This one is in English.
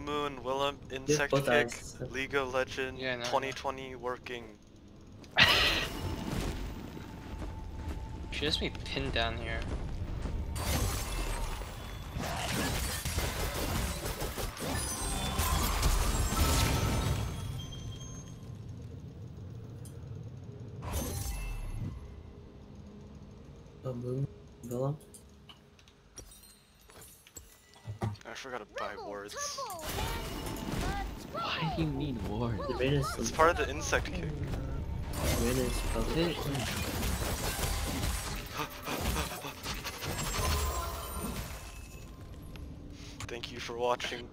Moo Moon, Willump, Insect both Kick, eyes. League of Legend, Yeah, I know, I know. 2020 working. Should just be pinned down here. Oh, Moon, Villa. Forgot to buy wards. Why do you need wards? The rain. It's part of the Insect Kick. Is. It- Thank you for watching.